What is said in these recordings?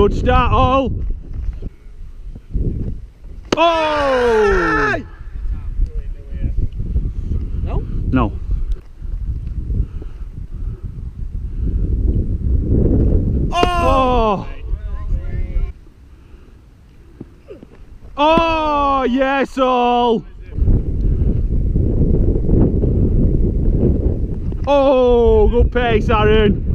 Good start, all. Oh! No? No. Oh! Oh, yes, all. Oh, good pace, Aaron.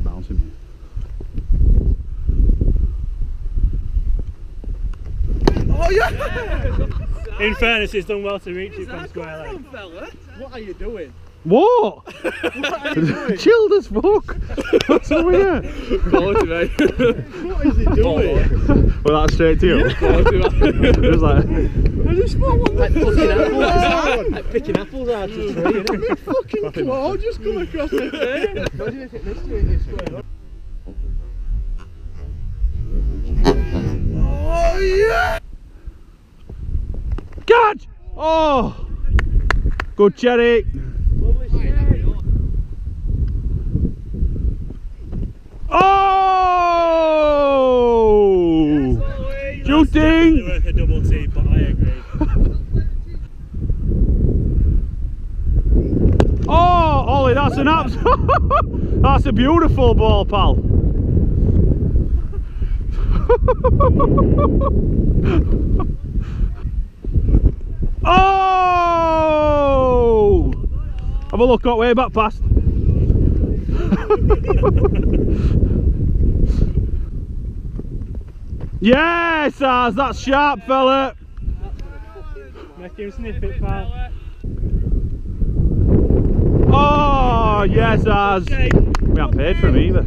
Still bouncing me. Oh yeah! In fairness, it's done well to reach it from square leg. What are you doing? What? What are you doing? Chilled as fuck. What's so weird? Quality, mate. what is he doing? Well, that's straight to you. Quality, mate. Just like, I just want one Like plucking apples. Like like picking apples out of the tree. innit? My fucking claw just come across the thing. Imagine if it missed you in this way. Oh yeah! catch! Oh! Good cherry. Oh! Shooting! Worth a double T, but I agree. Oh, Ollie, that's an abs. that's a beautiful ball, pal. oh! Have a look at way back past. yes, that's sharp, fella. Make him sniff it, pal. Oh, yes, Az. We haven't paid for him either.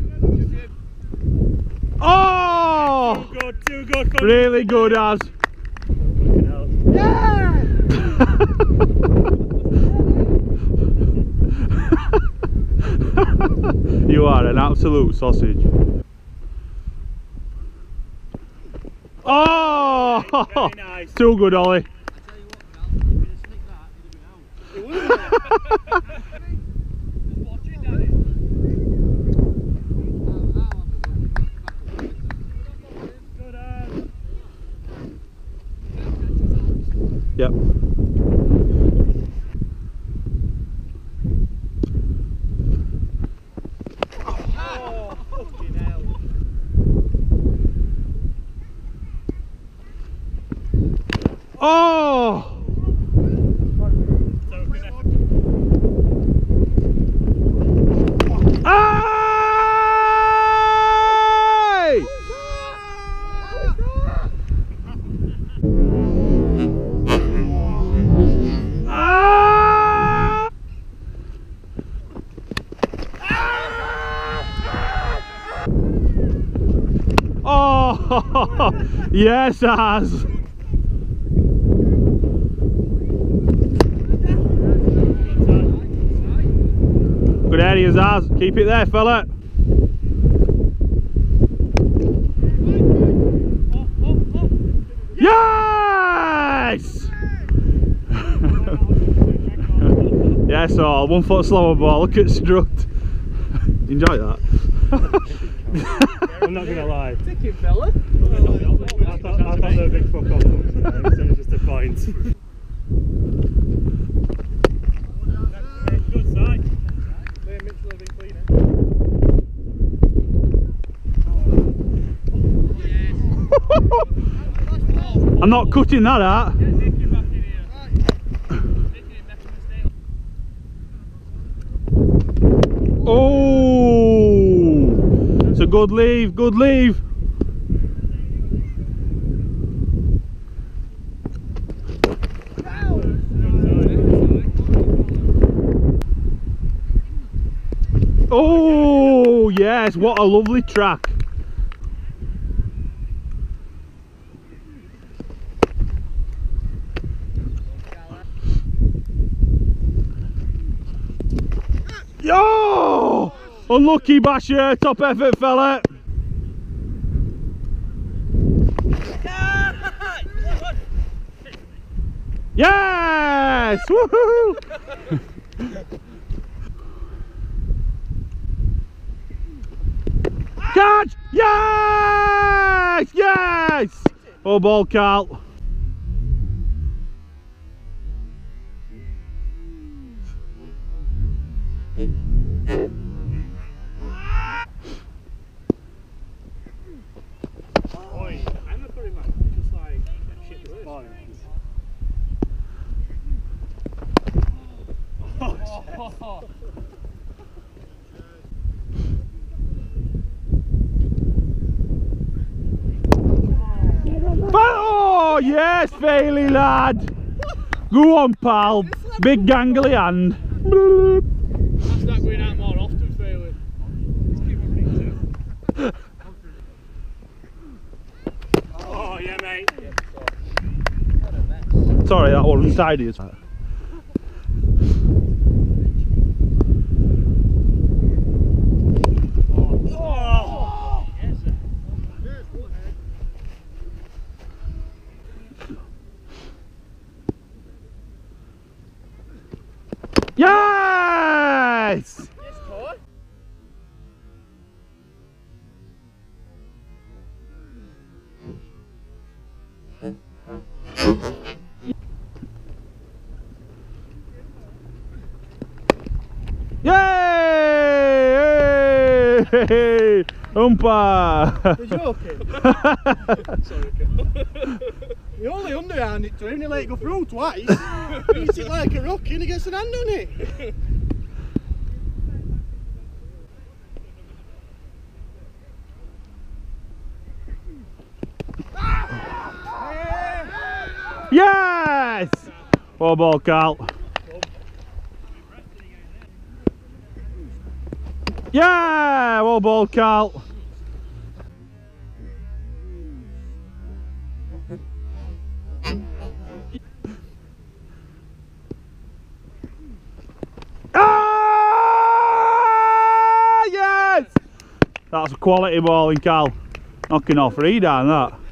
Oh! Good, too good for Really good, Az. you are an absolute sausage. Oh! Very nice. Too good, Ollie. Good on. Yep. Yes, Az. Good areas, Az. Keep it there, fella. Yes! yes, all. One foot slower ball. Look at Strut. Enjoy that. I'm not gonna lie. Ticket fella. I thought, I thought they were big fuck off ones today, instead of just a point. Good sight. Liam Mitchell have been cleaning. I'm not cutting that out. Oh, good leave, good leave. Oh, yes, what a lovely track. Yo! Unlucky basher, top effort fella. Yes! Woohoo! Catch! Yes! Yes! Oh ball, Carl. Oh yes, Fairley lad. Go on, pal. Big gangly hand. That's not going out more often. Oh yeah, mate. Sorry, that wasn't tidy. as well. Yes! Yay! Hey! Umpa! You're joking? You only underhand it to him, you let it go through twice. he hits it like a rock and he gets an hand on it. yes! Four ball, Carl. Yeah! Well ball, Carl. Ah! Yes! That's a quality ball in Carl. Knocking off three down that.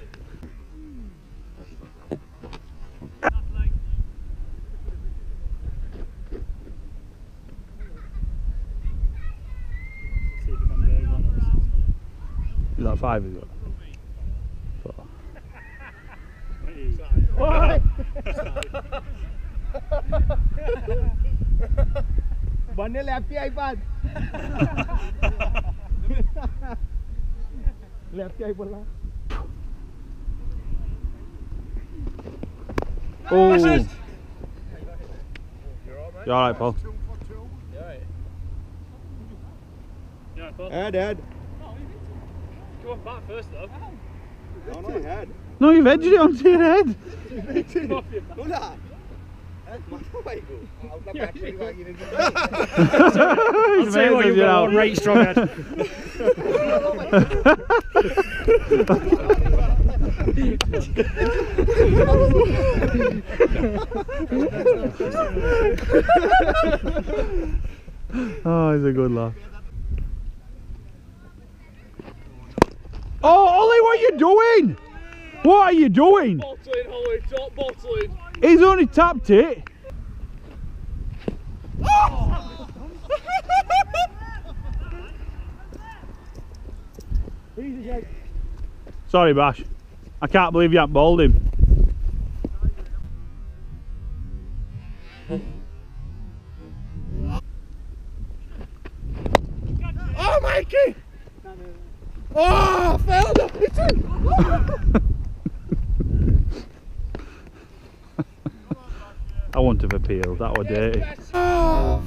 Is that five is it? Four. Hey. Banne lefty iPad. lefty iPad lah. Oh. You're alright, Paul? Yeah, Paul. Head, head. Go on back first though. No, no, head. No, you've edged it onto your head. Go lah. I'll come back to you like you did. I'll tell you what, you've got one right strong head. Oh, he's a good laugh. Oh, Ollie, what are you doing? What are you doing? Bottling, Holly, top bottling. He's only tapped it. Sorry, Bash. I can't believe you haven't bowled him. Oh, Mikey! Ah, oh, I. It's in. I wouldn't have appealed, that was dirty. Oh,